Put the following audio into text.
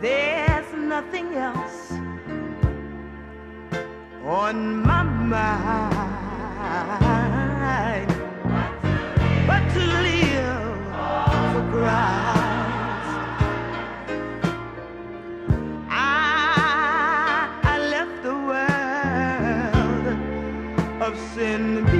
There's nothing else on my mind but to live for Christ. I, I left the world of sin.